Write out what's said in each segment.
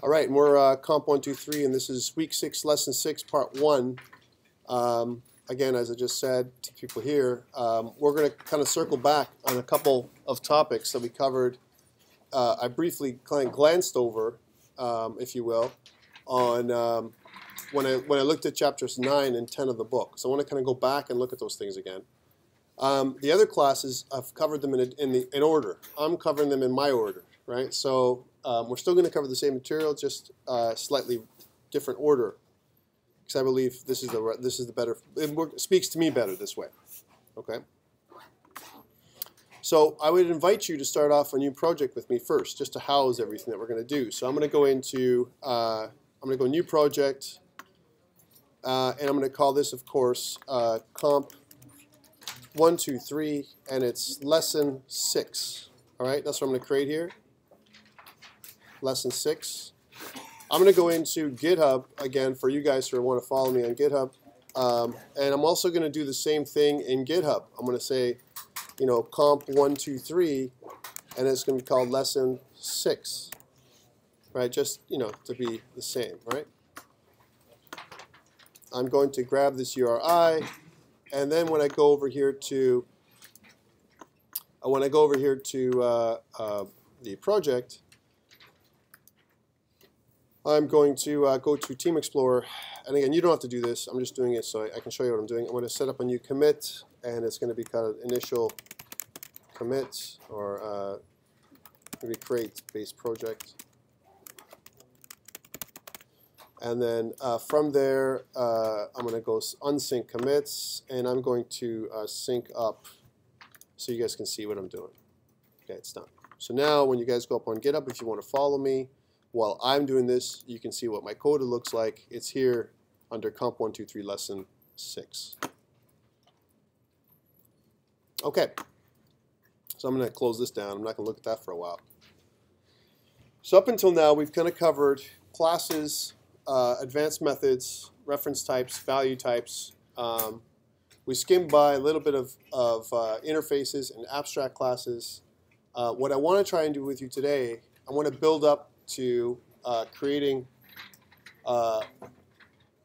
All right, and we're uh, Comp 123, and this is Week 6, Lesson 6, Part 1. Um, again, as I just said to people here, um, we're going to kind of circle back on a couple of topics that we covered. Uh, I briefly kind of glanced over, um, if you will, on um, when I when I looked at chapters 9 and 10 of the book. So I want to kind of go back and look at those things again. Um, the other classes, I've covered them in, a, in, the, in order. I'm covering them in my order, right? So um, we're still going to cover the same material, just uh, slightly different order, because I believe this is the this is the better. It speaks to me better this way. Okay. So I would invite you to start off a new project with me first, just to house everything that we're going to do. So I'm going to go into uh, I'm going to go new project, uh, and I'm going to call this, of course, uh, comp one two three, and it's lesson six. All right, that's what I'm going to create here lesson six. I'm going to go into GitHub again for you guys who want to follow me on GitHub. Um, and I'm also going to do the same thing in GitHub. I'm going to say, you know, comp123, and it's going to be called lesson six, right? Just, you know, to be the same, right? I'm going to grab this URI, and then when I go over here to, uh, when I go over here to uh, uh, the project, I'm going to uh, go to Team Explorer. And again, you don't have to do this. I'm just doing it so I, can show you what I'm doing. I'm going to set up a new commit, and it's going to be kind of initial commit or uh, maybe create base project. And then uh, from there, uh, I'm going to go unsync commits, and I'm going to uh, sync up so you guys can see what I'm doing. Okay, it's done. So now when you guys go up on GitHub, if you want to follow me, while I'm doing this, you can see what my code looks like. It's here under Comp 123 Lesson 6. Okay, so I'm going to close this down. I'm not going to look at that for a while. So up until now, we've kind of covered classes, uh, advanced methods, reference types, value types. Um, we skimmed by a little bit of, of uh, interfaces and abstract classes. Uh, what I want to try and do with you today, I want to build up to uh, creating uh,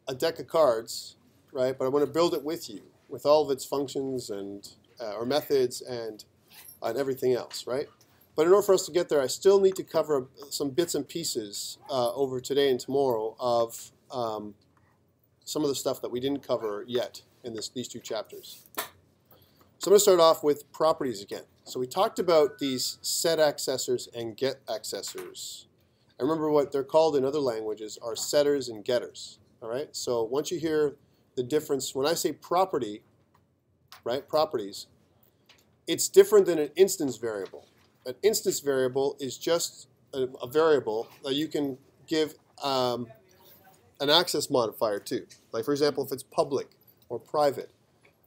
a deck of cards, right? But I want to build it with you, with all of its functions and uh, or methods and and everything else, right? But in order for us to get there, I still need to cover some bits and pieces uh, over today and tomorrow of um, some of the stuff that we didn't cover yet in this, these two chapters. So I'm going to start off with properties again. So we talked about these set accessors and get accessors. And remember what they're called in other languages are setters and getters. All right. So once you hear the difference, when I say property, right, properties, it's different than an instance variable. An instance variable is just a, a variable that you can give um, an access modifier to. Like for example, if it's public or private,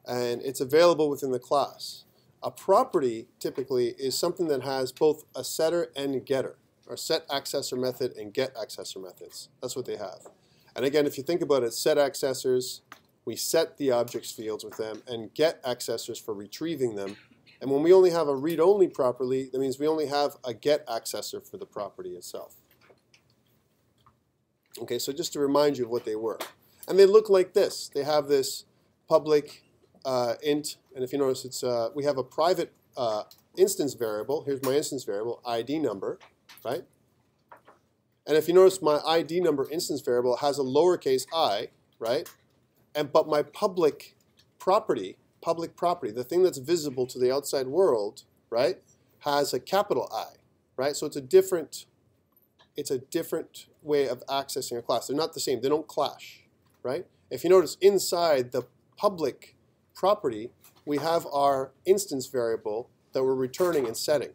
and it's available within the class. A property typically is something that has both a setter and getter are set accessor method and get accessor methods. That's what they have. And again, if you think about it, set accessors, we set the objects fields with them, and get accessors for retrieving them. And when we only have a read-only property, that means we only have a get accessor for the property itself. Okay, so just to remind you of what they were. And they look like this. They have this public uh, int, and if you notice, it's uh, we have a private uh, instance variable. Here's my instance variable, ID number right? And if you notice, my ID number instance variable has a lowercase i, right? And but my public property, public property, the thing that's visible to the outside world, right, has a capital I, right? So it's a different, it's a different way of accessing a class. They're not the same. They don't clash, right? If you notice, inside the public property, we have our instance variable that we're returning and setting.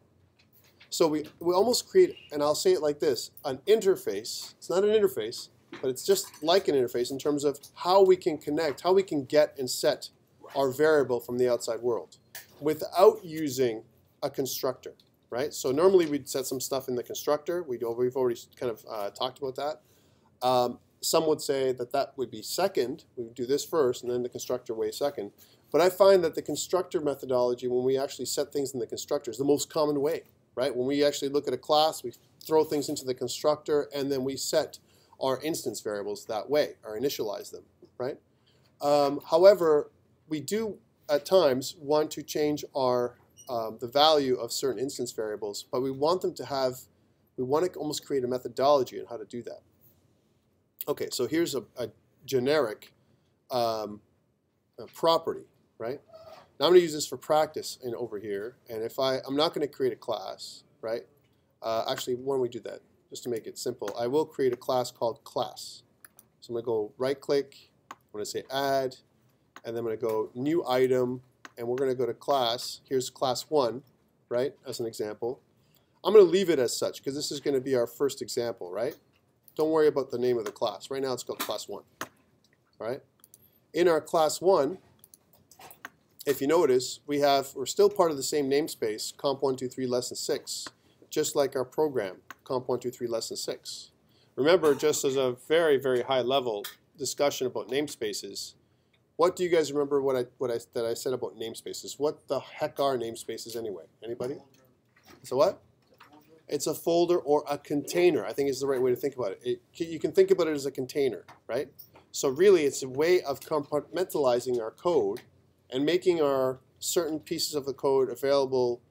So we, we almost create, and I'll say it like this, an interface. It's not an interface, but it's just like an interface in terms of how we can connect, how we can get and set our variable from the outside world without using a constructor, right? So normally we'd set some stuff in the constructor. We we've already kind of uh, talked about that. Um, some would say that that would be second. We would do this first and then the constructor way second. But I find that the constructor methodology, when we actually set things in the constructor, is the most common way right? When we actually look at a class, we throw things into the constructor, and then we set our instance variables that way, or initialize them, right? Um, however, we do at times want to change our um, the value of certain instance variables, but we want them to have, we want to almost create a methodology on how to do that. Okay, so here's a, a generic um, a property, right? Now I'm going to use this for practice in over here, and if I, I'm not going to create a class, right? Uh, actually, why don't we do that? Just to make it simple, I will create a class called class. So I'm going to go right click, I'm going to say add, and then I'm going to go new item, and we're going to go to class. Here's class 1, right, as an example. I'm going to leave it as such because this is going to be our first example, right? Don't worry about the name of the class. Right now it's called class 1, right? In our class 1, if you notice, we have, we're still part of the same namespace, comp123 lesson 6, just like our program, comp123 lesson 6. Remember, just as a very, very high level discussion about namespaces, what do you guys remember what I, what I, that I said about namespaces? What the heck are namespaces anyway? Anybody? So what? It's a folder or a container, I think is the right way to think about it. it. You can think about it as a container, right? So really it's a way of compartmentalizing our code and making our certain pieces of the code available,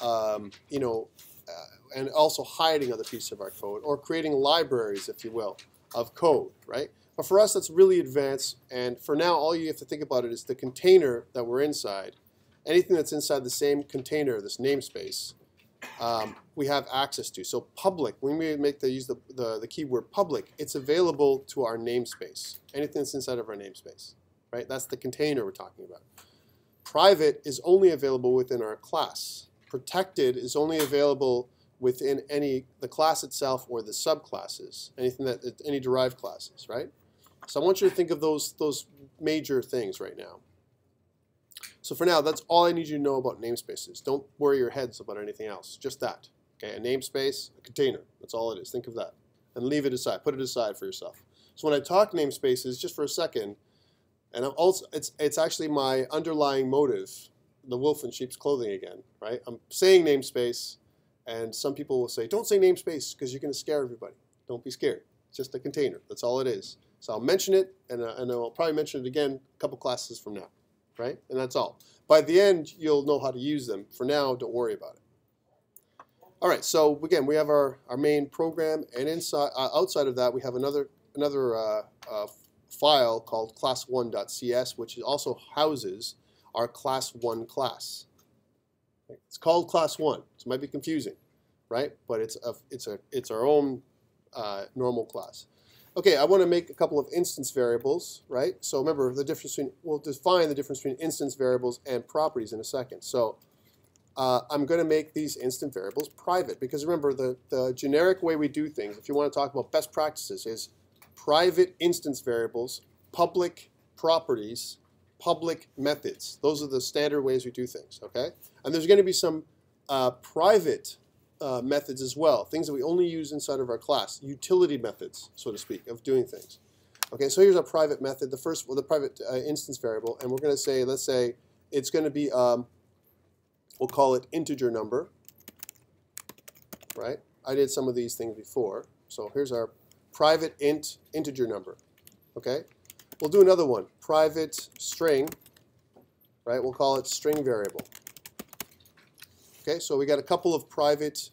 um, you know, uh, and also hiding other pieces of our code or creating libraries, if you will, of code, right? But for us, that's really advanced. And for now, all you have to think about it is the container that we're inside. Anything that's inside the same container, this namespace, um, we have access to. So public, when we make the use the, the, the keyword public, it's available to our namespace. Anything that's inside of our namespace, right? That's the container we're talking about. Private is only available within our class. Protected is only available within any the class itself or the subclasses, anything that any derived classes, right? So I want you to think of those, those major things right now. So for now, that's all I need you to know about namespaces. Don't worry your heads about anything else, just that. Okay, a namespace, a container, that's all it is. Think of that. And leave it aside, put it aside for yourself. So when I talk namespaces, just for a second, and I'm also, it's, it's actually my underlying motive, the wolf in sheep's clothing again, right? I'm saying namespace, and some people will say, don't say namespace because you're going to scare everybody. Don't be scared. It's just a container. That's all it is. So I'll mention it, and, uh, and I'll probably mention it again a couple classes from now, right? And that's all. By the end, you'll know how to use them. For now, don't worry about it. All right, so again, we have our, our main program, and inside uh, outside of that, we have another another uh, uh, file called class1.cs, which also houses our class 1 class. It's called class 1, so it might be confusing, right? But it's a, it's a it's our own uh, normal class. Okay, I want to make a couple of instance variables, right? So remember the difference between, we'll define the difference between instance variables and properties in a second. So uh, I'm going to make these instance variables private because remember the, the generic way we do things, if you want to talk about best practices, is private instance variables, public properties, public methods. Those are the standard ways we do things, okay? And there's going to be some uh, private uh, methods as well, things that we only use inside of our class, utility methods, so to speak, of doing things. Okay, so here's our private method, the first, well, the private uh, instance variable, and we're going to say, let's say, it's going to be, um, we'll call it integer number, right? I did some of these things before, so here's our private int integer number, okay? We'll do another one, private string, right? We'll call it string variable. Okay, so we got a couple of private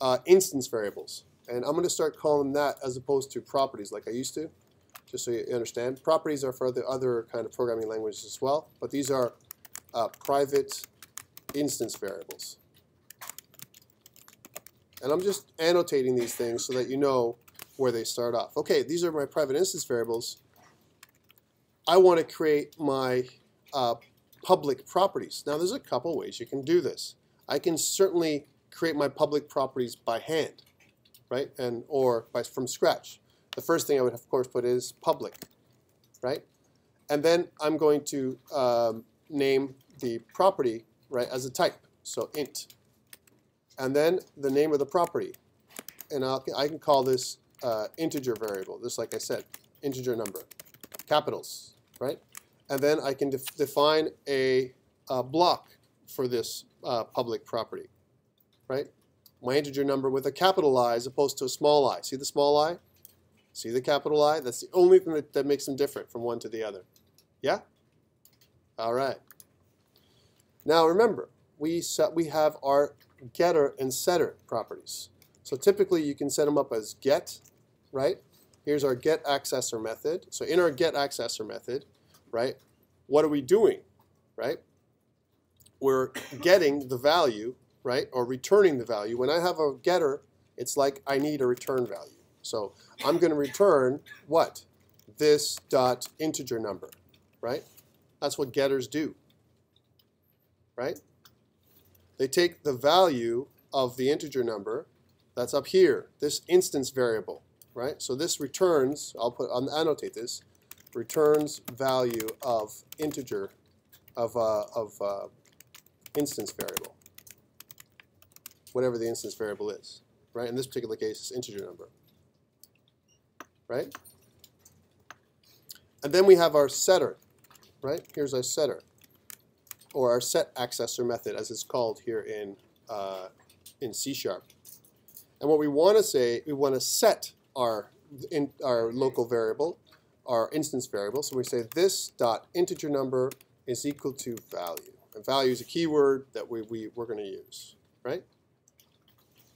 uh, instance variables. And I'm going to start calling that as opposed to properties like I used to, just so you understand. Properties are for the other kind of programming languages as well, but these are uh, private instance variables. And I'm just annotating these things so that you know where they start off. Okay, these are my private instance variables. I want to create my uh, public properties. Now there's a couple ways you can do this. I can certainly create my public properties by hand, right? And or by, from scratch. The first thing I would of course put is public, right? And then I'm going to um, name the property right as a type, so int. And then the name of the property, and I'll, I can call this uh, integer variable, just like I said, integer number, capitals, right? And then I can def define a, a block for this uh, public property, right? my integer number with a capital I as opposed to a small i. See the small i? See the capital I? That's the only thing that, that makes them different from one to the other. Yeah? All right. Now remember, we set we have our getter and setter properties. So typically you can set them up as get, right? Here's our get accessor method. So in our get accessor method, right, what are we doing, right? We're getting the value, right, or returning the value. When I have a getter, it's like I need a return value. So I'm going to return what? This dot integer number, right? That's what getters do, right? They take the value of the integer number that's up here, this instance variable, right? So this returns, I'll put, I'll annotate this, returns value of integer, of, uh, of uh, instance variable, whatever the instance variable is, right? In this particular case, it's integer number, right? And then we have our setter, right? Here's our setter, or our set accessor method, as it's called here in, uh, in C Sharp. And what we want to say, we want to set our, in, our local variable, our instance variable. So we say this dot integer number is equal to value. And value is a keyword that we, we, we're going to use, right?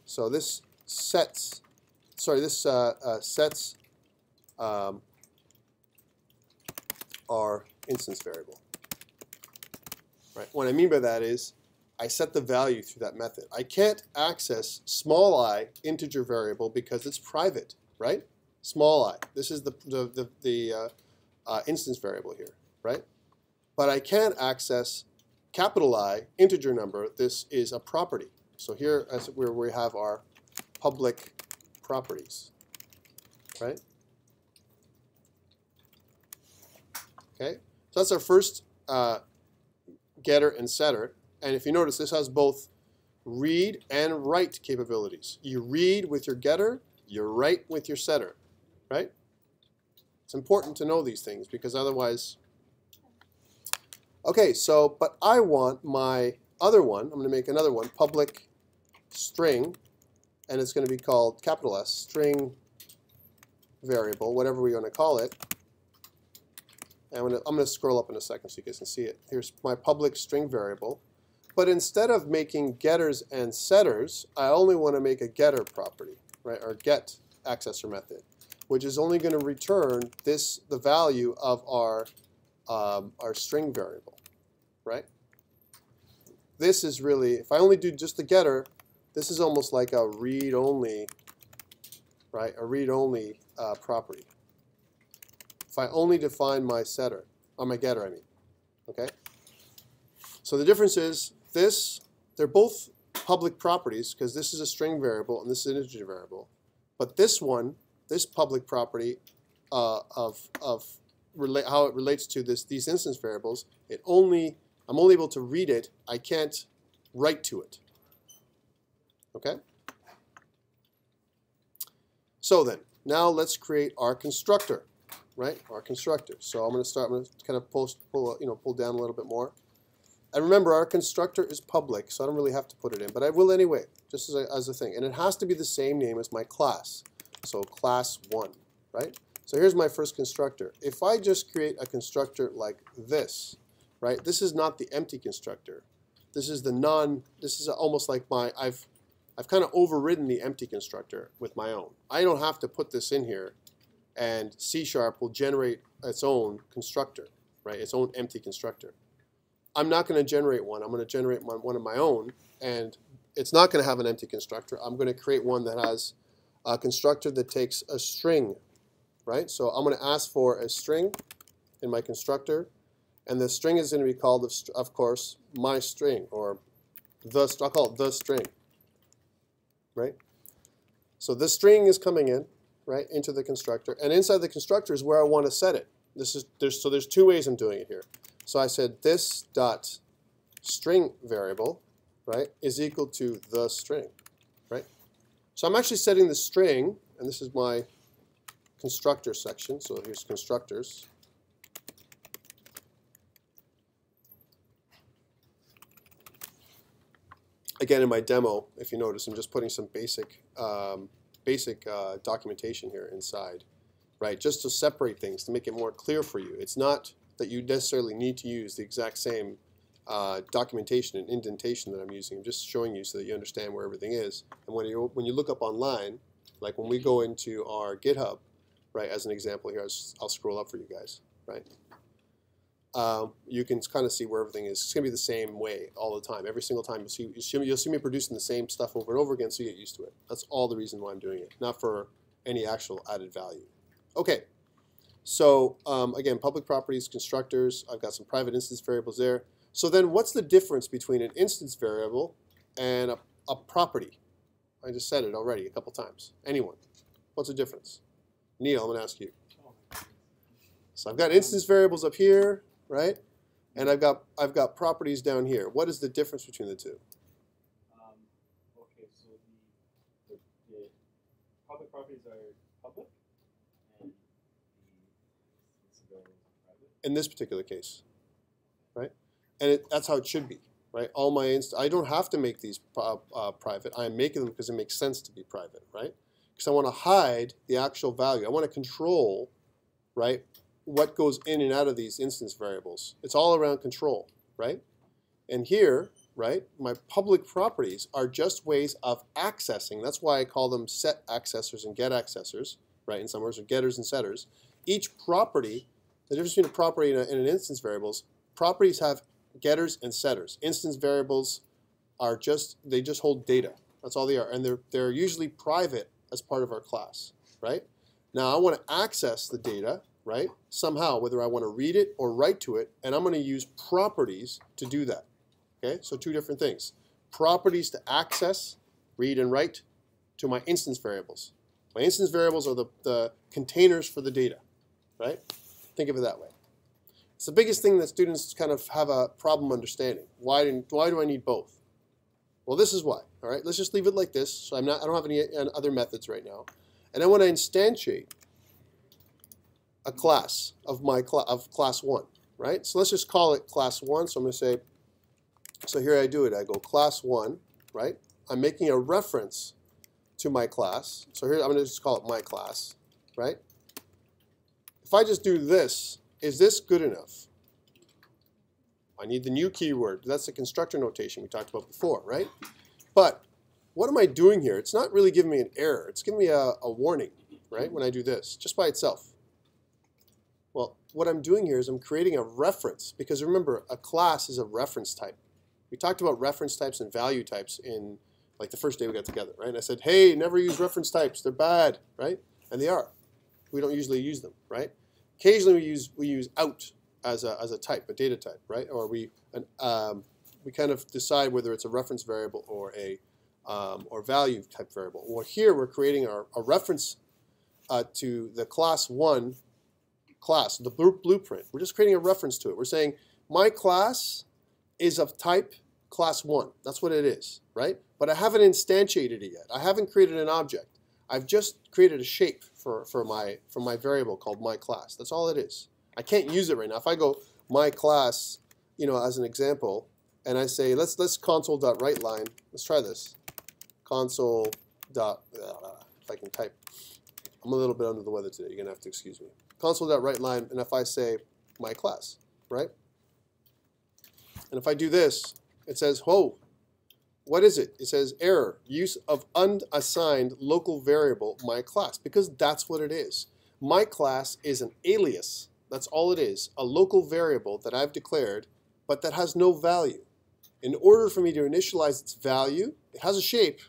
So this sets, sorry, this uh, uh, sets um, our instance variable. Right? What I mean by that is I set the value through that method. I can't access small i integer variable because it's private, right? Small i. This is the, the, the, the uh, uh, instance variable here, right? But I can access capital I integer number. This is a property. So here as where we have our public properties, right? Okay, so that's our first uh, getter and setter. And if you notice, this has both read and write capabilities. You read with your getter, you write with your setter, right? It's important to know these things because otherwise... Okay, so, but I want my other one, I'm going to make another one, public string, and it's going to be called capital S, string variable, whatever we want to call it. And I'm going to scroll up in a second so you guys can see it. Here's my public string variable. But instead of making getters and setters, I only want to make a getter property, right, or get accessor method, which is only going to return this the value of our um, our string variable, right? This is really, if I only do just the getter, this is almost like a read-only, right, a read-only uh, property. If I only define my setter, or my getter, I mean, okay? So the difference is this, they're both public properties because this is a string variable and this is an integer variable. But this one, this public property uh, of, of how it relates to this these instance variables, it only I'm only able to read it. I can't write to it. Okay. So then, now let's create our constructor, right? Our constructor. So I'm going to start. I'm going to kind of post, pull, you know, pull down a little bit more. And remember, our constructor is public, so I don't really have to put it in, but I will anyway, just as a, as a thing. And it has to be the same name as my class. So class 1, right? So here's my first constructor. If I just create a constructor like this, right? This is not the empty constructor. This is the non, this is almost like my, I've, I've kind of overridden the empty constructor with my own. I don't have to put this in here and C Sharp will generate its own constructor, right? Its own empty constructor. I'm not going to generate one. I'm going to generate one of my own, and it's not going to have an empty constructor. I'm going to create one that has a constructor that takes a string, right? So I'm going to ask for a string in my constructor, and the string is going to be called, of course, my string, or the, I'll call it the string, right? So this string is coming in, right, into the constructor, and inside the constructor is where I want to set it. This is there's so there's two ways I'm doing it here. So I said this dot string variable, right, is equal to the string, right? So I'm actually setting the string, and this is my constructor section. So here's constructors. again, in my demo, if you notice, I'm just putting some basic, um, basic uh, documentation here inside, right? Just to separate things, to make it more clear for you. It's not that you necessarily need to use the exact same uh, documentation and indentation that I'm using. I'm just showing you so that you understand where everything is. And when you when you look up online, like when we go into our GitHub, right? As an example here, I'll, scroll up for you guys, right? Um, you can kind of see where everything is. It's going to be the same way all the time. Every single time you'll see, you'll see me producing the same stuff over and over again so you get used to it. That's all the reason why I'm doing it, not for any actual added value. Okay, so um, again, public properties, constructors, I've got some private instance variables there. So then what's the difference between an instance variable and a, a property? I just said it already a couple times. Anyone? What's the difference? Neil, I'm going to ask you. So I've got instance variables up here, right? And I've got I've got properties down here. What is the difference between the two? Um, okay, so the, the, the public properties are public, and the instance variables are private. In this particular case, right? And it, that's how it should be, right? All my inst I don't have to make these uh, uh, private. I'm making them because it makes sense to be private, right? Because I want to hide the actual value. I want to control, right, what goes in and out of these instance variables. It's all around control, right? And here, right, my public properties are just ways of accessing. That's why I call them set accessors and get accessors, right? In some words, or getters and setters. Each property, the difference between a property and, a, and an instance variables, properties have getters and setters. Instance variables are just, they just hold data. That's all they are. And they're, they're usually private as part of our class, right? Now I want to access the data, right, somehow, whether I want to read it or write to it, and I'm going to use properties to do that. Okay, so two different things. Properties to access, read and write, to my instance variables. My instance variables are the, the containers for the data, right? Think of it that way. It's the biggest thing that students kind of have a problem understanding. Why do, why do I need both? Well, this is why. All right, let's just leave it like this. So I'm not, I don't have any other methods right now. And I want to instantiate a class of my cl of class one, right? So let's just call it class one. So I'm going to say, so here I do it. I go class one, right? I'm making a reference to my class. So here I'm going to just call it my class, right? If I just do this, is this good enough? I need the new keyword. That's the constructor notation we talked about before, right? But what am I doing here? It's not really giving me an error. It's giving me a, a warning, right, when I do this, just by itself. Well, what I'm doing here is I'm creating a reference, because remember, a class is a reference type. We talked about reference types and value types in like the first day we got together, right? And I said, hey, never use reference types. They're bad, right? And they are. We don't usually use them, right? Occasionally we use we use out as a, as a type, a data type, right? Or we an, um, we kind of decide whether it's a reference variable or a um, or value type variable. Well, here we're creating our, a reference uh, to the class one class, the blueprint. We're just creating a reference to it. We're saying my class is of type class one. That's what it is, right? But I haven't instantiated it yet. I haven't created an object. I've just created a shape for, for, my, for my variable called my class. That's all it is. I can't use it right now. If I go my class, you know, as an example, and I say let's let's console.writeLine. Let's try this. Console dot uh, if I can type. I'm a little bit under the weather today. You're gonna have to excuse me. Console.writeLine, and if I say my class, right? And if I do this, it says, whoa, what is it? It says error, use of unassigned local variable my class, because that's what it is. My class is an alias. That's all it is, a local variable that I've declared, but that has no value. In order for me to initialize its value, it has a shape,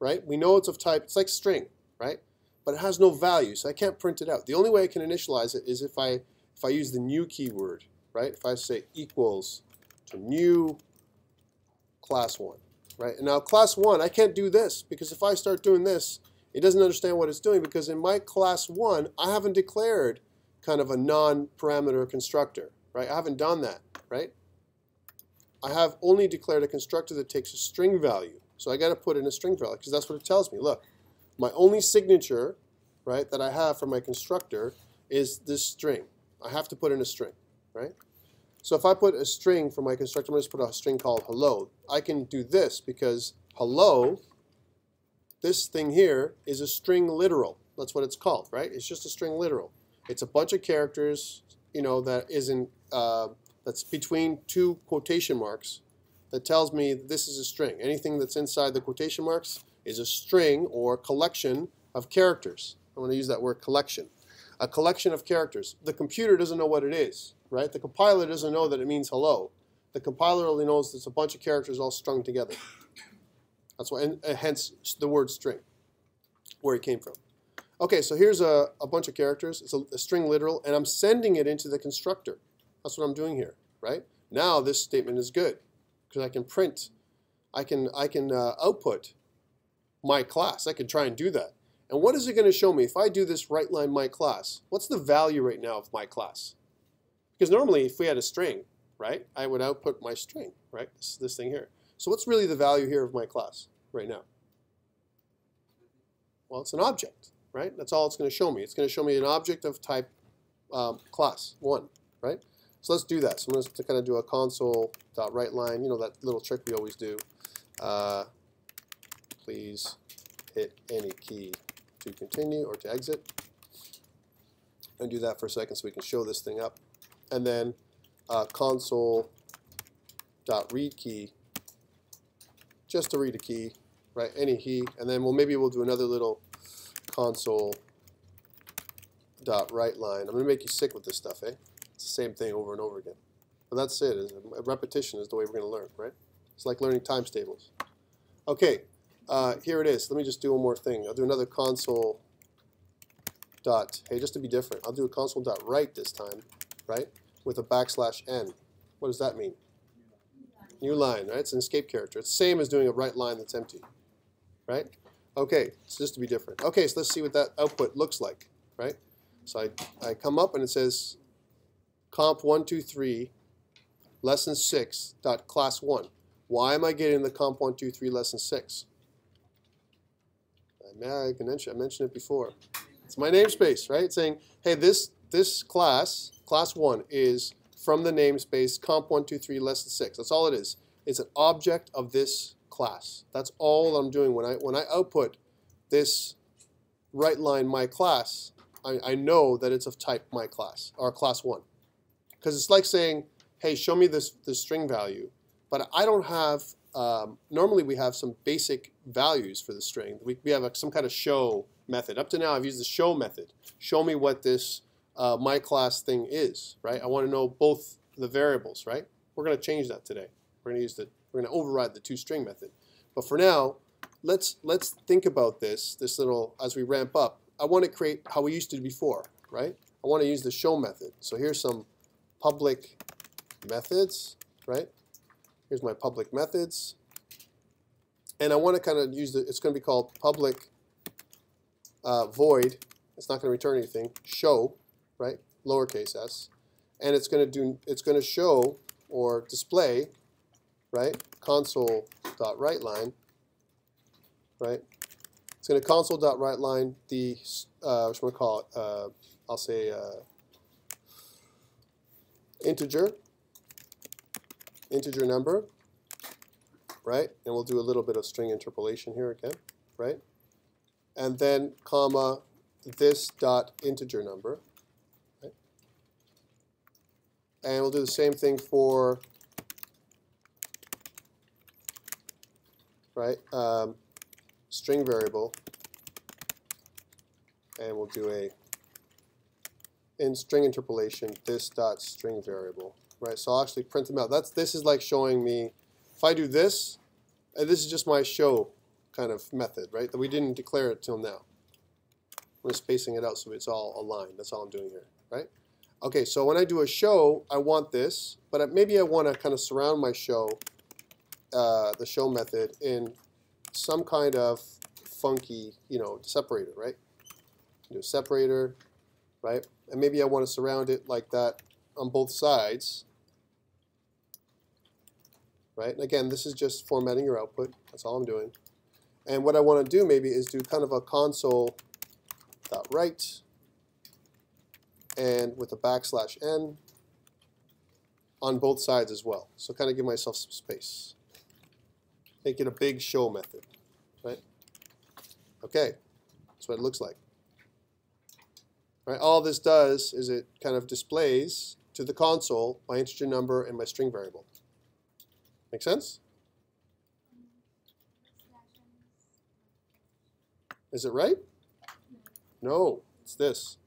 right? We know it's of type, it's like string, right? But it has no value, so I can't print it out. The only way I can initialize it is if I if I use the new keyword, right? If I say equals to new class one right? And now class one, I can't do this because if I start doing this, it doesn't understand what it's doing because in my class one, I haven't declared kind of a non-parameter constructor, right? I haven't done that, right? I have only declared a constructor that takes a string value. So I got to put in a string value because that's what it tells me. Look, my only signature, right, that I have for my constructor is this string. I have to put in a string, right? So if I put a string for my constructor, I'm going to put a string called hello. I can do this because hello, this thing here is a string literal. That's what it's called, right? It's just a string literal. It's a bunch of characters, you know, that isn't uh, that's between two quotation marks that tells me this is a string. Anything that's inside the quotation marks is a string or collection of characters. I'm going to use that word collection. A collection of characters. The computer doesn't know what it is, right? The compiler doesn't know that it means hello. The compiler only knows it's a bunch of characters all strung together. That's why, and, hence the word string, where it came from. Okay, so here's a, a bunch of characters. It's a, a string literal, and I'm sending it into the constructor. That's what I'm doing here, right? Now this statement is good because I can print, I can I can uh, output my class. I can try and do that. And what is it going to show me if I do this write line my class? What's the value right now of my class? Because normally if we had a string, right, I would output my string, right, this, this thing here. So what's really the value here of my class right now? Well, it's an object, right? That's all it's going to show me. It's going to show me an object of type um, class 1, right? So let's do that. So I'm going to kind of do a console.writeLine, you know, that little trick we always do. Uh, please hit any key to continue or to exit. And do that for a second so we can show this thing up. And then uh, console.read key, just to read a key, right? Any key. And then we'll maybe we'll do another little console dot write line. I'm to make you sick with this stuff, eh? It's the same thing over and over again. But that's it. Is repetition is the way we're going to learn, right? It's like learning times tables. Okay, uh, here it is. Let me just do one more thing. I'll do another console dot, hey, just to be different, I'll do a console dot write this time, right, with a backslash n. What does that mean? New line, right? It's an escape character. It's the same as doing a write line that's empty, right? Okay, so just to be different. Okay, so let's see what that output looks like, right? So I, I come up and it says comp 123 lesson 6 dot class 1. Why am I getting the comp 123 lesson 6? I can mention, I mentioned it before. It's my namespace, right? It's saying, hey, this this class, class one, is from the namespace comp123 lesson six. That's all it is. It's an object of this class. That's all I'm doing when I when I output this write line my class. I, I know that it's of type my class or class one, because it's like saying, hey, show me this this string value, but I don't have um, normally we have some basic values for the string. We, we have a, some kind of show method. Up to now, I've used the show method. Show me what this uh, my class thing is, right? I want to know both the variables, right? We're going to change that today. We're going to use the we're going to override the toString method. But for now, let's let's think about this this little as we ramp up. I want to create how we used to before, right? I want to use the show method. So here's some public methods, right? Here's my public methods. And I want to kind of use the, it's going to be called public uh, void. It's not going to return anything. Show, right? Lowercase s. And it's going to do, it's going to show or display, right? Console.writeLine, right? It's going to console.writeLine the, uh, I call it? Uh, I'll say uh, integer integer number, right? And we'll do a little bit of string interpolation here again, right? And then comma this dot integer number? And we'll do the same thing for, right, um, string variable, and we'll do a in string interpolation this dot string variable right? So I'll actually print them out. That's This is like showing me, if I do this, and this is just my show kind of method, right? That we didn't declare it till now. Just spacing it out so it's all aligned. That's all I'm doing here, right? Okay, so when I do a show, I want this, but maybe I want to kind of surround my show, uh, the show method, in some kind of funky, you know, separator, right? Do a separator, right? And maybe I want to surround it like that on both sides right? And again, this is just formatting your output. That's all I'm doing. And what I want to do maybe is do kind of a console dot write and with a backslash n on both sides as well. So kind of give myself some space. Make it a big show method, right? Okay, that's what it looks like. Right, all this does is it kind of displays to the console my integer number and my string variable. Make sense? Is it right? No, it's this.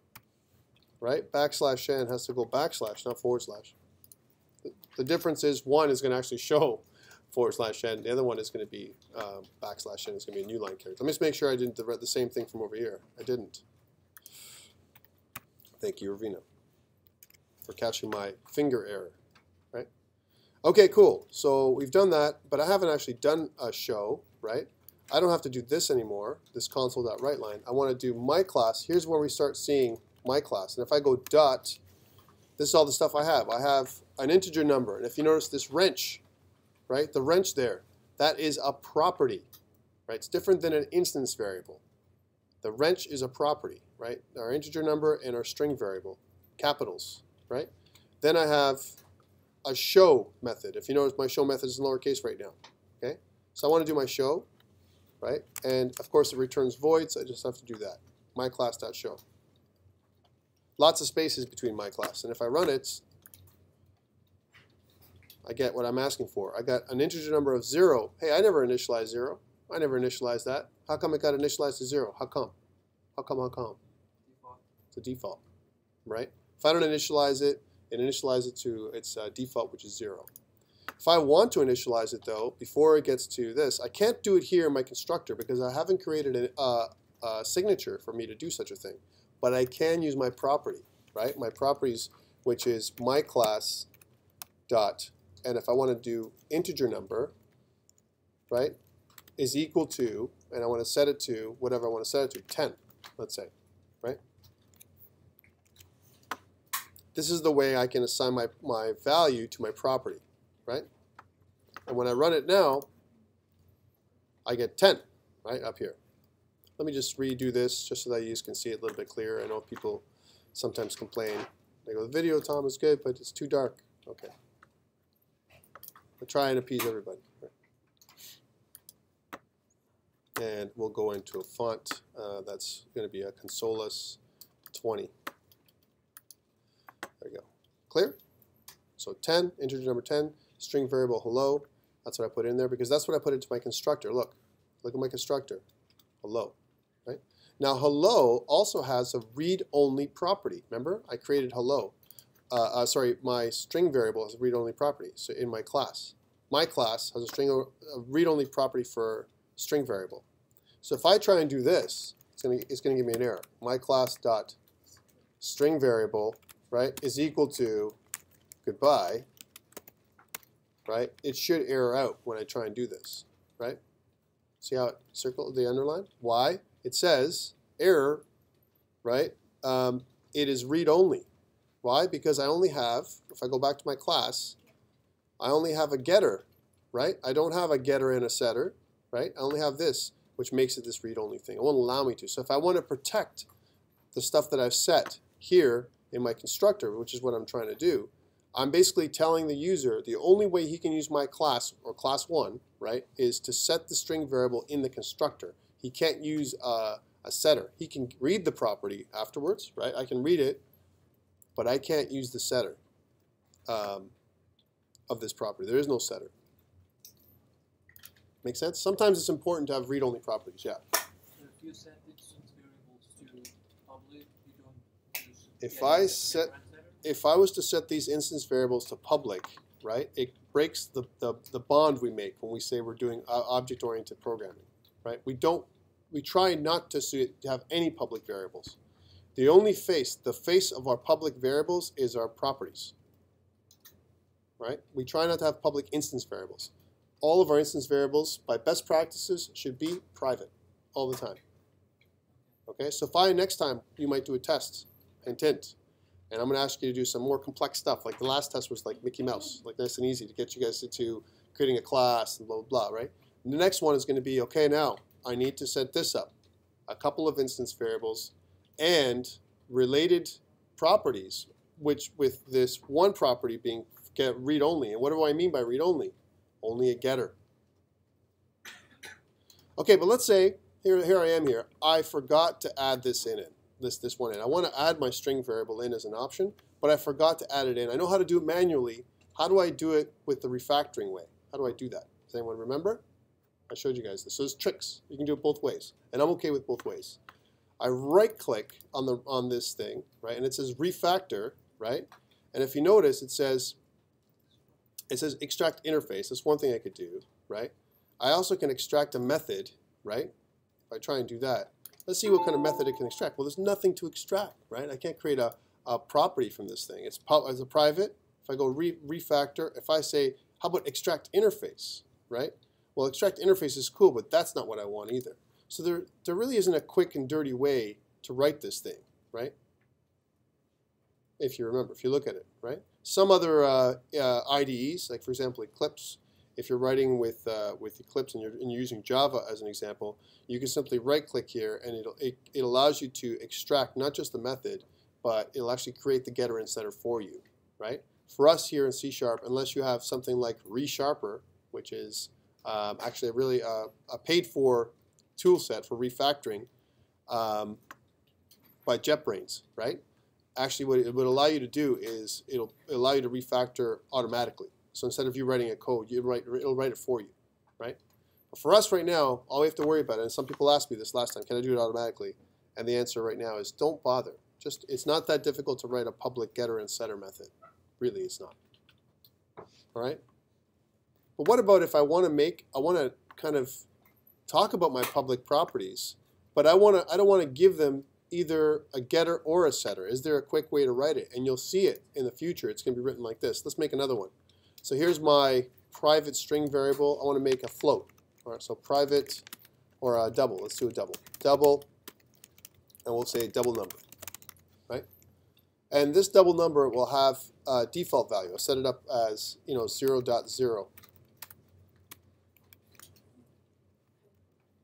Right? Backslash n has to go backslash, not forward slash. The, difference is one is going to actually show forward slash n. The other one is going to be um, backslash n. It's going to be a new line character. Let me just make sure I didn't the, the same thing from over here. I didn't. Thank you, Ravina, for catching my finger error. Right? Okay, cool. So we've done that, but I haven't actually done a show, right? I don't have to do this anymore, this console.writeLine. I want to do my class. Here's where we start seeing my class. And if I go dot, this is all the stuff I have. I have an integer number. And if you notice this wrench, right, the wrench there, that is a property, right? It's different than an instance variable. The wrench is a property, right? Our integer number and our string variable, capitals, right? Then I have a show method. If you notice, my show method is in lowercase right now, okay? So I want to do my show, right? And of course it returns void, so I just have to do that. My class.show. Lots of spaces between my class. And if I run it, I get what I'm asking for. I got an integer number of zero. Hey, I never initialized zero. I never initialized that. How come it got initialized to zero? How come? How come, how come? Default. It's a default, right? If I don't initialize it, it initializes it to its uh, default, which is zero. If I want to initialize it though, before it gets to this, I can't do it here in my constructor because I haven't created a, uh, a signature for me to do such a thing. But I can use my property, right? My properties, which is my class dot, and if I want to do integer number, right, is equal to, and I want to set it to whatever I want to set it to, 10, let's say, right? This is the way I can assign my, my value to my property right? And when I run it now, I get 10, right, up here. Let me just redo this just so that you can see it a little bit clearer. I know people sometimes complain. They go, the video, Tom, is good, but it's too dark. Okay. I'll try and appease everybody. And we'll go into a font uh, that's going to be a Consolas 20. There we go. Clear? So 10, integer number 10 string variable hello. That's what I put in there because that's what I put into my constructor. Look, look at my constructor, hello? Now hello also has a read-only property. Remember, I created hello. Uh, uh, sorry, my string variable has a read-only property. So in my class, my class has a string a read-only property for string variable. So if I try and do this, it's going to it's going to give me an error. My class dot string variable right is equal to goodbye right? It should error out when I try and do this, right? See how it circled the underline? Why? It says error, right? Um, it is read only. Why? Because I only have, if I go back to my class, I only have a getter, right? I don't have a getter and a setter, right? I only have this, which makes it this read only thing. It won't allow me to. So if I want to protect the stuff that I've set here in my constructor, which is what I'm trying to do, I'm basically telling the user the only way he can use my class, or class 1, right, is to set the string variable in the constructor. He can't use a, a setter. He can read the property afterwards, right? I can read it, but I can't use the setter um, of this property. There is no setter. Make sense? Sometimes it's important to have read-only properties, yeah. So if you set instance variables to public, you don't use. If yeah, I set- if I was to set these instance variables to public, right, it breaks the, the, the bond we make when we say we're doing uh, object-oriented programming, right? We don't, we try not to, see, to have any public variables. The only face, the face of our public variables is our properties, right? We try not to have public instance variables. All of our instance variables, by best practices, should be private all the time. Okay, so I, next time, you might do a test, hint, hint, and I'm going to ask you to do some more complex stuff. Like the last test was like Mickey Mouse, like nice and easy to get you guys into creating a class and blah, blah, blah, right? And the next one is going to be, okay, now I need to set this up, a couple of instance variables and related properties, which with this one property being get read only. And what do I mean by read only? Only a getter. Okay, but let's say here here I am here. I forgot to add this in it. This this one in. I want to add my string variable in as an option, but I forgot to add it in. I know how to do it manually. How do I do it with the refactoring way? How do I do that? Does anyone remember? I showed you guys this. So there's tricks. You can do it both ways, and I'm okay with both ways. I right click on the on this thing, right, and it says refactor, right, and if you notice, it says it says extract interface. That's one thing I could do, right? I also can extract a method, right? If I try and do that, let's see what kind of method it can extract. Well, there's nothing to extract, right? I can't create a, a property from this thing. It's a private. If I go re refactor, if I say, how about extract interface, right? Well, extract interface is cool, but that's not what I want either. So there, there really isn't a quick and dirty way to write this thing, right? If you remember, if you look at it, right? Some other uh, uh, IDEs, like for example Eclipse, if you're writing with uh, with Eclipse and you're, and you're, using Java as an example, you can simply right-click here and it'll, it, it allows you to extract not just the method, but it'll actually create the getter and setter for you, right? For us here in C Sharp, unless you have something like ReSharper, which is um, actually a really uh, a paid-for tool set for refactoring um, by JetBrains, right? Actually, what it would allow you to do is it'll allow you to refactor automatically. So instead of you writing a code, you write it'll write it for you, right? But for us right now, all we have to worry about, and some people asked me this last time, can I do it automatically? And the answer right now is don't bother. Just it's not that difficult to write a public getter and setter method. Really, it's not. All right. But what about if I want to make, I want to kind of talk about my public properties, but I want to, I don't want to give them either a getter or a setter. Is there a quick way to write it? And you'll see it in the future. It's going to be written like this. Let's make another one. So here's my private string variable. I want to make a float. All right, so private or a double. Let's do a double. Double, and we'll say double number, right? And this double number will have a default value. I'll set it up as, you know, 0,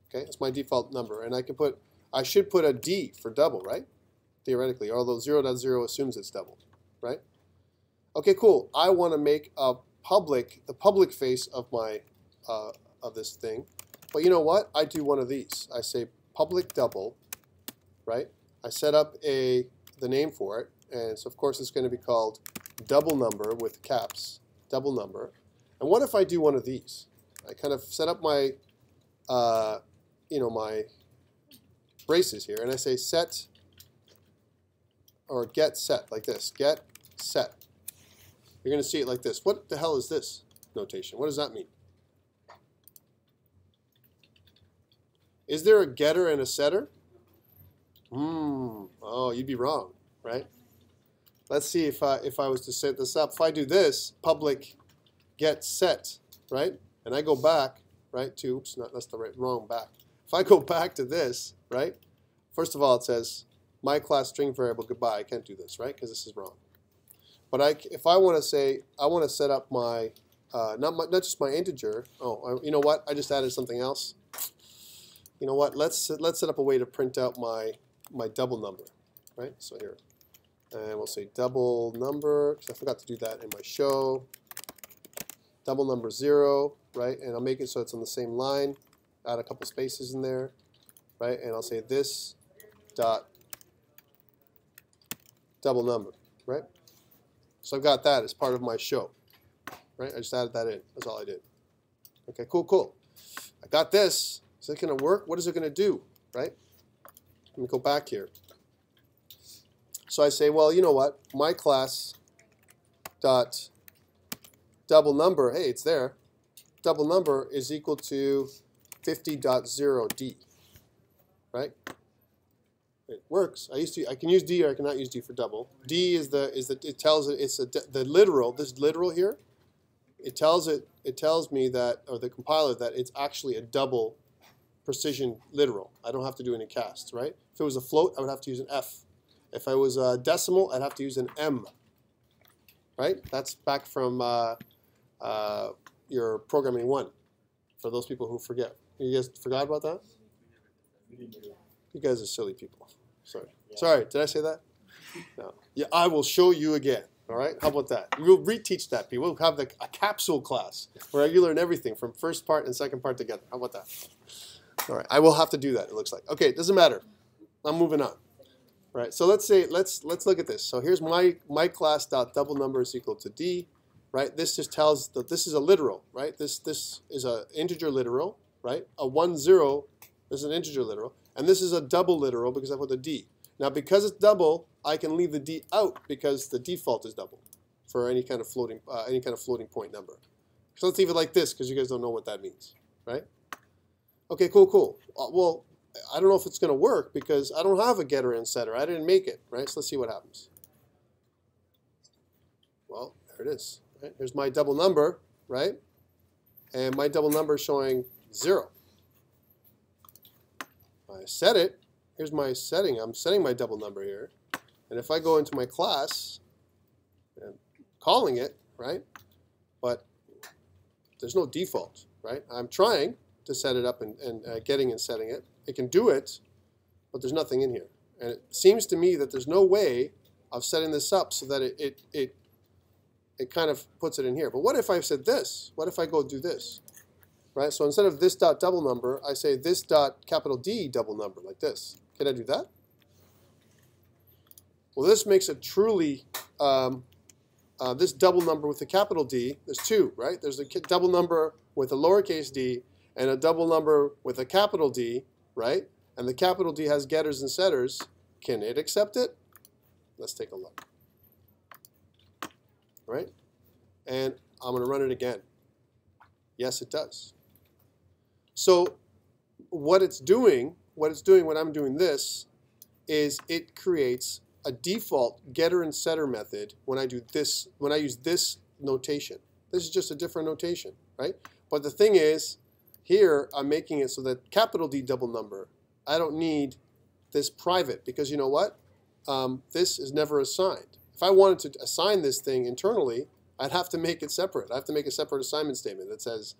Okay, that's my default number. And I can put, I should put a D for double, right? Theoretically, although 0, 0.0 assumes it's double, right? Okay, cool. I want to make a public, the public face of my, uh, of this thing. But you know what? I do one of these. I say public double, right? I set up a, the name for it. And so of course it's going to be called double number with caps, double number. And what if I do one of these? I kind of set up my uh, you know, my braces here, and I say set or get set like this. Get set. You're going to see it like this. What the hell is this notation? What does that mean? Is there a getter and a setter? Hmm. Oh, you'd be wrong, right? Let's see if I, if I was to set this up. If I do this, public get set, right? And I go back, right, to, oops, not, that's the right, wrong back. If I go back to this, right, first of all, it says my class string variable goodbye. I can't do this, right, because this is wrong. But I, if I want to say, I want to set up my, uh, not, my, not just my integer. Oh, you know what? I just added something else. You know what? Let's let's set up a way to print out my my double number, right? So here, and we'll say double number because I forgot to do that in my show. Double number zero, right? And I'll make it so it's on the same line add a couple spaces in there, right? And I'll say this dot double number, right? So I've got that as part of my show, right? I just added that in. That's all I did. Okay, cool, cool. I got this. Is it going to work? What is it going to do, right? Let me go back here. So I say, well, you know what? My class dot double number, hey, it's there. Double number is equal to 50.0D, right? It works. I used to. I can use D or I cannot use D for double. D is the is the it tells it it's a, the literal. This literal here, it tells it it tells me that or the compiler that it's actually a double precision literal. I don't have to do any casts, right? If it was a float, I would have to use an F. If I was a decimal, I'd have to use an M. Right? That's back from uh, uh, your programming one. For those people who forget. You guys forgot about that? You guys are silly people. Sorry. Sorry, did I say that? No. Yeah, I will show you again. All right, how about that? We'll reteach that. People, we'll have the, a capsule class where you learn everything from first part and second part together. How about that? All right, I will have to do that. It looks like. Okay, it doesn't matter. I'm moving on. All right, so let's say let's let's look at this. So here's my my class dot double number is equal to d, right? This just tells that this is a literal, right? This this is a integer literal, right? A one zero is an integer literal, and this is a double literal because I put the d. Now because it's double, I can leave the d out because the default is double for any kind of floating uh, any kind of floating point number. So let's leave it like this because you guys don't know what that means, right? Okay, cool, cool. Uh, well, I don't know if it's going to work because I don't have a getter and setter. I didn't make it, right? So let's see what happens. Well, there it is. Right? Here's my double number, right? And my double number showing zero. I set it. Here's my setting. I'm setting my double number here. And if I go into my class and calling it, right? But there's no default, right? I'm trying to set it up and, and uh, getting and setting it. It can do it, but there's nothing in here. And it seems to me that there's no way of setting this up so that it, it, it, it kind of puts it in here. But what if I said this? What if I go do this? Right? So instead of this dot double number, I say this dot capital D double number, like this. Can I do that? Well, this makes it truly, um, uh, this double number with a capital D, there's two, right? There's a double number with a lowercase d and a double number with a capital D, right? And the capital D has getters and setters. Can it accept it? Let's take a look. Right? And I'm going to run it again. Yes, it does. So what it's doing, what it's doing when I'm doing this, is it creates a default getter and setter method when I do this, when I use this notation. This is just a different notation, right? But the thing is, here I'm making it so that capital D double number, I don't need this private because you know what? Um, this is never assigned. If I wanted to assign this thing internally, I'd have to make it separate. I have to make a separate assignment statement that says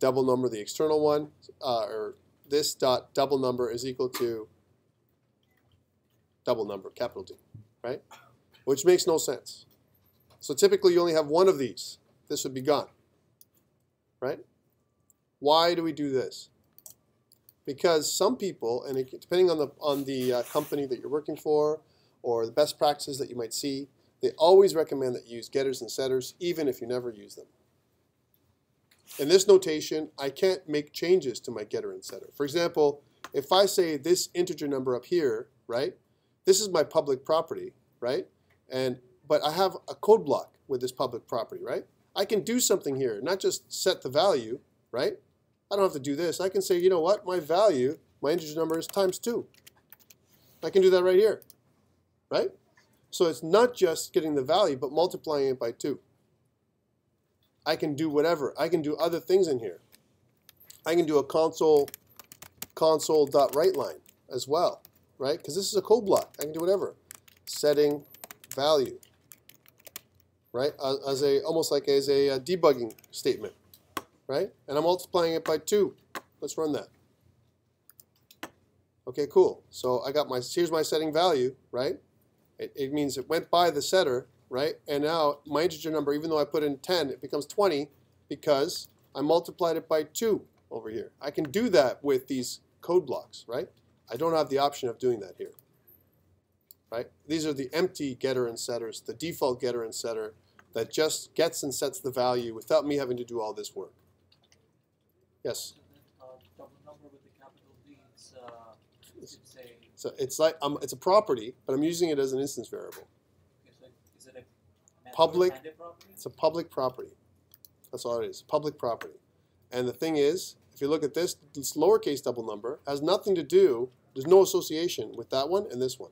double number the external one, uh, or this dot double number is equal to double number, capital D, right? Which makes no sense. So typically you only have one of these. This would be gone, right? Why do we do this? Because some people, and depending on the on the uh, company that you're working for, or the best practices that you might see, they always recommend that you use getters and setters, even if you never use them. In this notation, I can't make changes to my getter and setter. For example, if I say this integer number up here, right? This is my public property, right? And but I have a code block with this public property, right? I can do something here, not just set the value, right? I don't have to do this. I can say, you know what, my value, my integer number is times 2. I can do that right here, right? So it's not just getting the value, but multiplying it by 2. I can do whatever. I can do other things in here. I can do a console console.writeLine as well, right? Because this is a code block. I can do whatever. Setting value, right? As a almost like as a, a debugging statement right? And I'm multiplying it by 2. Let's run that. Okay, cool. So I got my, here's my setting value, right? It, it means it went by the setter, right? And now my integer number, even though I put in 10, it becomes 20 because I multiplied it by 2 over here. I can do that with these code blocks, right? I don't have the option of doing that here, right? These are the empty getter and setters, the default getter and setter that just gets and sets the value without me having to do all this work. Yes. Uh, double number with the capital D, it's, uh, So it's like um, it's a property, but I'm using it as an instance variable. okay, so is it a method Public- and a property? It's a public property. That's all it is. Public property. And the thing is, if you look at this, this lowercase double number has nothing to do. There's no association with that one and this one.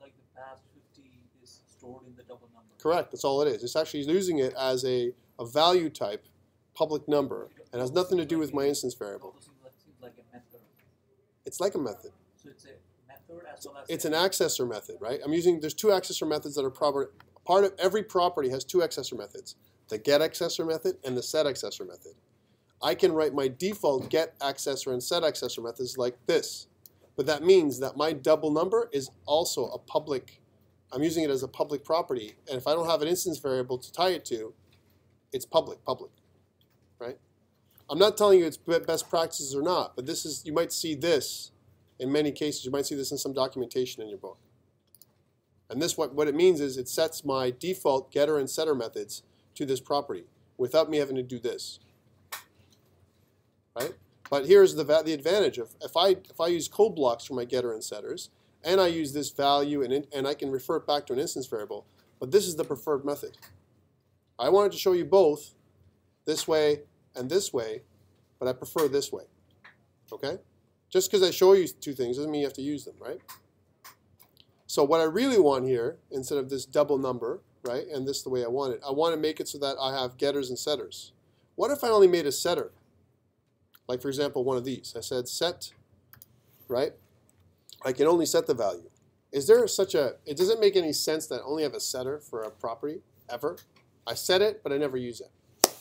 Like the past fifty is stored in the double number. Correct. That's all it is. It's actually using it as a, a value type public number and has nothing to do with my instance variable. also seems like, seems like a method. It's like a method. So it's a method as well as. It's an accessor method, right? I'm using, there's two accessor methods that are proper, part of every property has two accessor methods. The get accessor method and the set accessor method. I can write my default get accessor and set accessor methods like this. But that means that my double number is also a public I'm using it as a public property, and if I don't have an instance variable to tie it to, it's public, public, right? I'm not telling you it's best practices or not, but this is you might see this in many cases. You might see this in some documentation in your book. And this what what it means is it sets my default getter and setter methods to this property without me having to do this, right? But here's the the advantage of if I if I use code blocks for my getter and setters, and I use this value and in, and I can refer it back to an instance variable, but this is the preferred method. I wanted to show you both this way and this way, but I prefer this way. Okay? Just because I show you two things doesn't mean you have to use them, right? So what I really want here, instead of this double number, right, and this the way I want it, I want to make it so that I have getters and setters. What if I only made a setter? Like for example, one of these. I said set, right? I can only set the value. Is there such a, it doesn't make any sense that I only have a setter for a property, ever. I set it, but I never use it.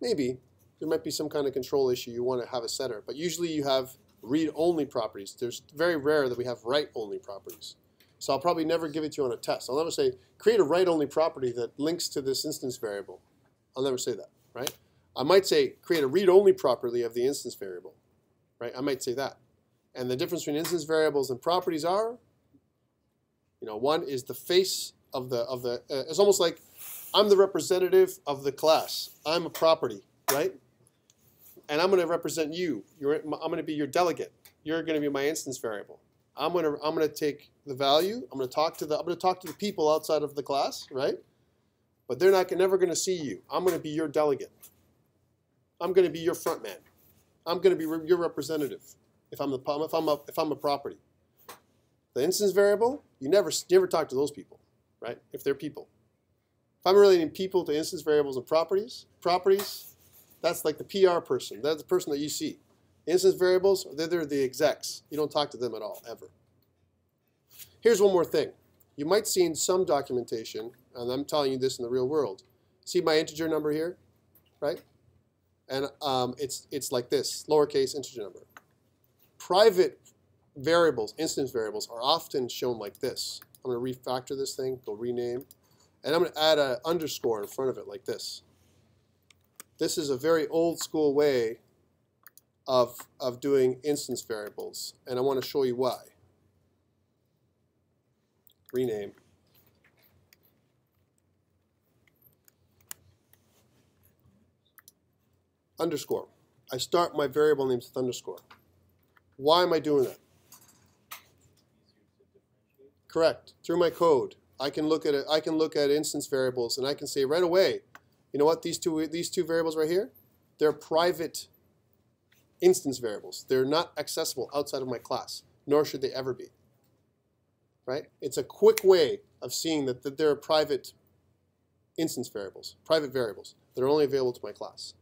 Maybe. There might be some kind of control issue you want to have a setter, but usually you have read-only properties. There's very rare that we have write-only properties. So I'll probably never give it to you on a test. I'll never say, create a write-only property that links to this instance variable. I'll never say that, right? I might say, create a read-only property of the instance variable, right? I might say that. And the difference between instance variables and properties are, you know, one is the face of the, of the uh, it's almost like I'm the representative of the class. I'm a property, right? And I'm going to represent you. You're, I'm going to be your delegate. You're going to be my instance variable. I'm going to I'm to take the value. I'm to talk to the I'm to talk to the people outside of the class, right? But they're not never going to see you. I'm going to be your delegate. I'm going to be your front man. I'm going to be re- your representative if I'm the if I'm a if I'm a property. The instance variable, you never you never talk to those people, right? If they're people. If I'm relating people to instance variables and properties, properties, that's like the PR person. That's the person that you see. Instance variables, they're, they're the execs. You don't talk to them at all, ever. Here's one more thing. You might see in some documentation, and I'm telling you this in the real world, see my integer number here, right? And um, it's, it's like this, lowercase integer number. Private variables, instance variables, are often shown like this. I'm going to refactor this thing, go rename, and I'm going to add an underscore in front of it like this. This is a very old school way of, of doing instance variables, and I want to show you why. Rename. Underscore. I start my variable names with underscore. Why am I doing that? Correct. Through my code, I can look at it. I can look at instance variables, and I can say right away, you know what? These two these two variables right here, they're private instance variables. They're not accessible outside of my class, nor should they ever be. Right? It's a quick way of seeing that, that there are private instance variables, private variables that are only available to my class.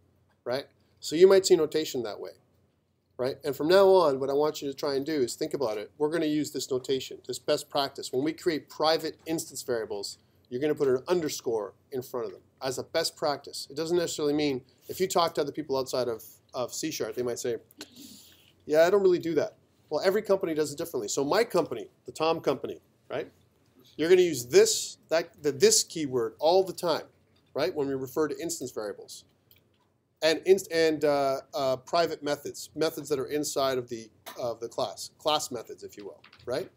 Right? So you might see notation that way right? And from now on, what I want you to try and do is think about it. We're going to use this notation, this best practice. When we create private instance variables, you're going to put an underscore in front of them as a best practice. It doesn't necessarily mean if you talk to other people outside of, of C Sharp, they might say, yeah, I don't really do that. Well, every company does it differently. So my company, the Tom company, right? You're going to use this, that, the this keyword all the time, right? When we refer to instance variables and inst- and uh, uh, private methods, methods that are inside of the of the class, class methods, if you will, right?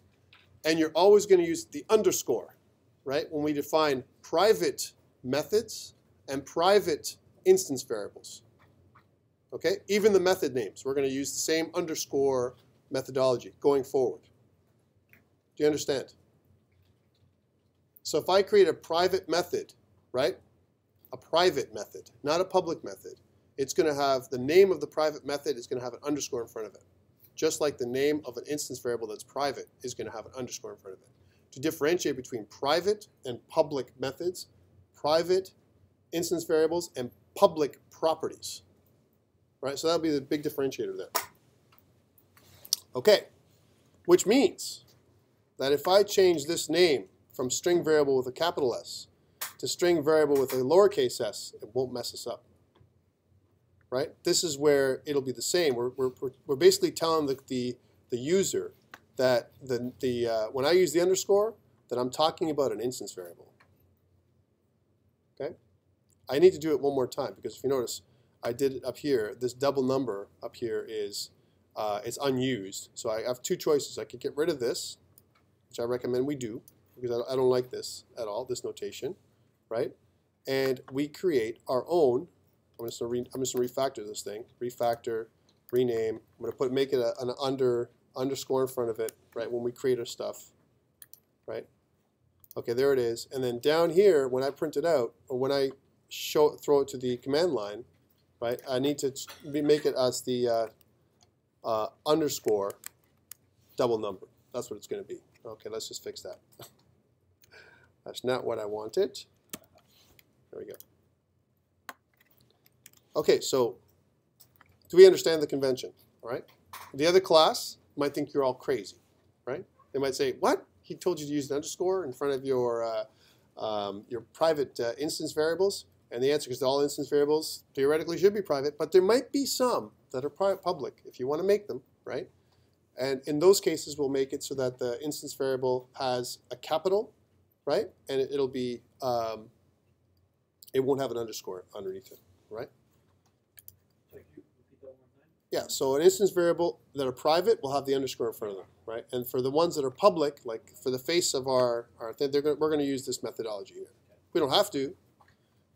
And you're always going to use the underscore, right? When we define private methods and private instance variables. Okay, even the method names, we're going to use the same underscore methodology going forward. Do you understand? So if I create a private method, right? A private method, not a public method it's going to have the name of the private method is going to have an underscore in front of it. Just like the name of an instance variable that's private is going to have an underscore in front of it. To differentiate between private and public methods, private instance variables, and public properties. Right? So that'll be the big differentiator there. Okay, which means that if I change this name from string variable with a capital S to string variable with a lowercase s, it won't mess us up right? This is where it'll be the same. We're, we're, we're basically telling the, the, the user that the, the, uh, when I use the underscore, that I'm talking about an instance variable. Okay? I need to do it one more time because if you notice, I did it up here. This double number up here is uh, it's unused. So I have two choices. I could get rid of this, which I recommend we do because I, don't like this at all, this notation, right? And we create our own. I'm just just gonna refactor this thing. Refactor, rename. I'm gonna put make it a, an under underscore in front of it, right? When we create our stuff, right? Okay, there it is. And then down here, when I print it out, or when I show throw it to the command line, right? I need to make it as the uh, uh, underscore double number. That's what it's going to be. Okay, let's just fix that. That's not what I wanted. There we go. Okay, so do we understand the convention? Right. The other class might think you're all crazy, right? They might say, "What? He told you to use an underscore in front of your uh, um, your private uh, instance variables?" And the answer is that all instance variables theoretically should be private, but there might be some that are public if you want to make them, right? And in those cases, we'll make it so that the instance variable has a capital, right? And it, will be, um, it won't have an underscore underneath it, right? Sorry, could you repeat that one more time? Yeah, so an instance variable that are private will have the underscore in front of them, right? And for the ones that are public, like for the face of our, our thing, gonna, we're going to use this methodology here. We don't have to,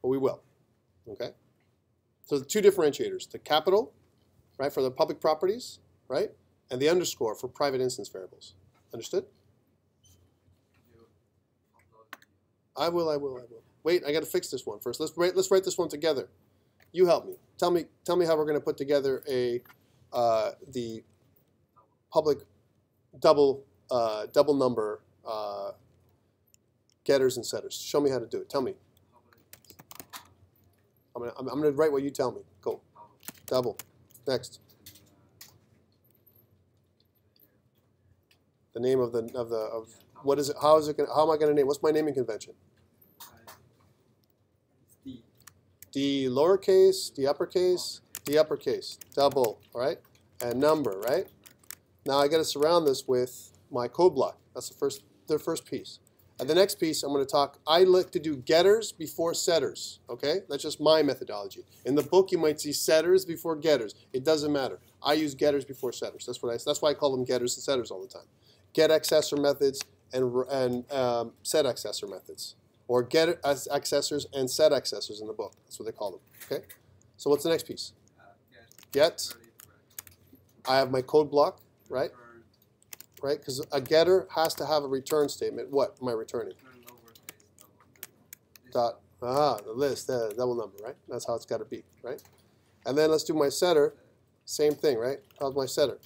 but we will, okay? So the two differentiators, the capital, right, for the public properties, right? And the underscore for private instance variables. Understood? I will, I will, I will. Wait, I got to fix this one first. Let's write, let's write this one together. You help me. Tell me, tell me how we're going to put together a uh, the public double uh, double number uh, getters and setters. Show me how to do it. Tell me. I'm gonna, I'm, I'm gonna write what you tell me. Cool. Double. Next. The name of the of the of what is it? How is it? Gonna, how am I going to name? What's my naming convention? D D lowercase, D uppercase, D uppercase, double, all right? And number, right? Now I got to surround this with my code block. That's the first, the first piece. And the next piece, I'm going to talk, I like to do getters before setters, okay? That's just my methodology. In the book, you might see setters before getters. It doesn't matter. I use getters before setters. That's what I, that's why I call them getters and setters all the time. Get accessor methods and, and um, set accessor methods or get as accessors and set accessors in the book. That's what they call them. Okay. So what's the next piece? uh, get Get. curly bracket I have my code block, right? Right. Because a getter has to have a return statement. What am I returning? Dot. Ah, the list, the double number, right? That's how it's got to be, right? And then let's do my setter. Same thing, right? How's my setter?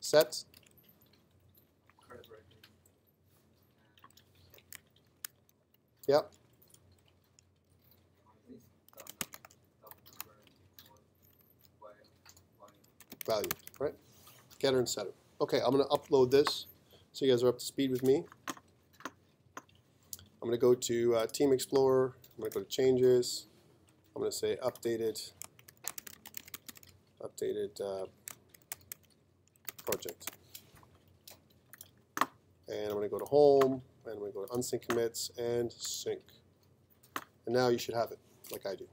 Set. curly bracket Yep. Value, right? Getter and setter. Okay, I'm going to upload this so you guys are up to speed with me. I'm going to go to uh, Team Explorer. I'm going to go to Changes. I'm going to say Updated, Updated uh, Project. And I'm going to go to Home, and I'm going to go to Unsync Commits and Sync. And now you should have it, like I do.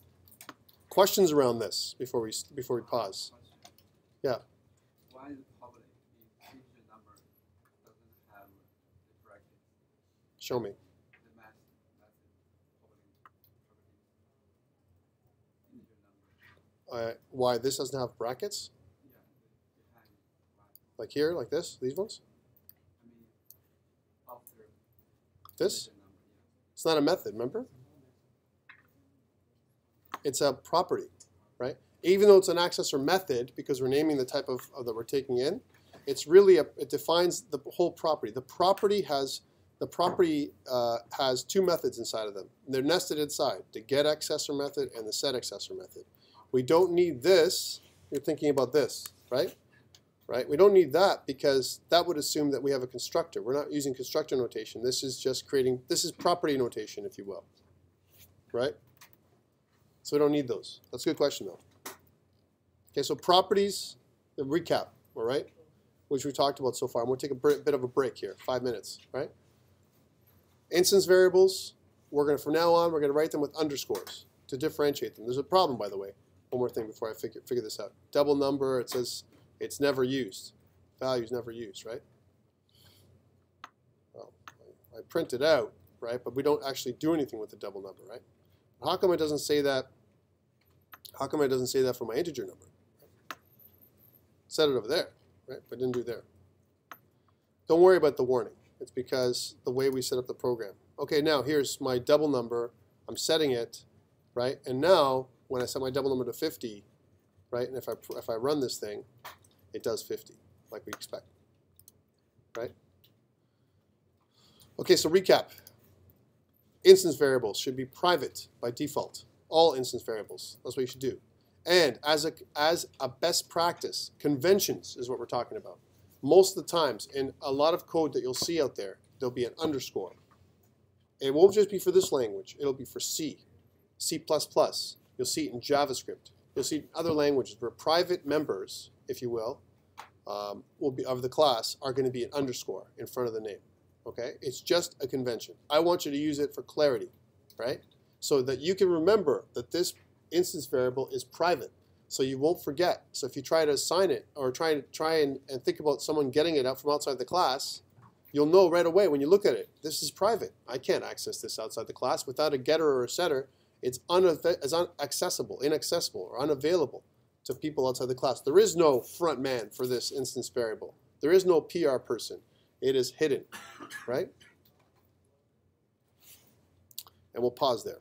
Questions around this before we before we pause? Yeah. Why is public the integer number doesn't have the brackets? Show me. Uh, why this doesn't have brackets? Like here, like this, these ones? This? It's not a method, remember? It's a property, right? Even though it's an accessor method, because we're naming the type of, of that we're taking in, it's really a, it defines the whole property. The property has the property uh, has two methods inside of them. They're nested inside: the get accessor method and the set accessor method. We don't need this. You're thinking about this, right? Right? We don't need that because that would assume that we have a constructor. We're not using constructor notation. This is just creating. This is property notation, if you will. Right? So we don't need those. That's a good question, though. Okay, so properties, the recap, all right, which we talked about so far. I'm going to take a bit of a break here, five minutes, right? Instance variables, we're going to, from now on, we're going to write them with underscores to differentiate them. There's a problem, by the way. One more thing before I figure, figure this out. Double number, it says it's never used. Value's never used, right? Well, I, print it out, right? But we don't actually do anything with the double number, right? How come it doesn't say that? How come it doesn't say that for my integer number? Set it over there, right? But didn't do there. Don't worry about the warning. It's because the way we set up the program. Okay, now here's my double number. I'm setting it, right? And now when I set my double number to 50, right? And if I if I run this thing, it does 50, like we expect, right? Okay, so recap. Instance variables should be private by default. All instance variables. That's what you should do. And as a, as a best practice, conventions is what we're talking about. Most of the times, in a lot of code that you'll see out there, there'll be an underscore. It won't just be for this language. It'll be for C, C++. You'll see it in JavaScript. You'll see other languages where private members, if you will, um, will be of the class are going to be an underscore in front of the name. Okay, it's just a convention. I want you to use it for clarity, right? So that you can remember that this instance variable is private, so you won't forget. So if you try to assign it or try and try and, and think about someone getting it out from outside the class, you'll know right away when you look at it. This is private. I can't access this outside the class without a getter or a setter. It's, unaccessible, inaccessible, or unavailable to people outside the class. There is no front man for this instance variable. There is no PR person. It is hidden, right? And we'll pause there.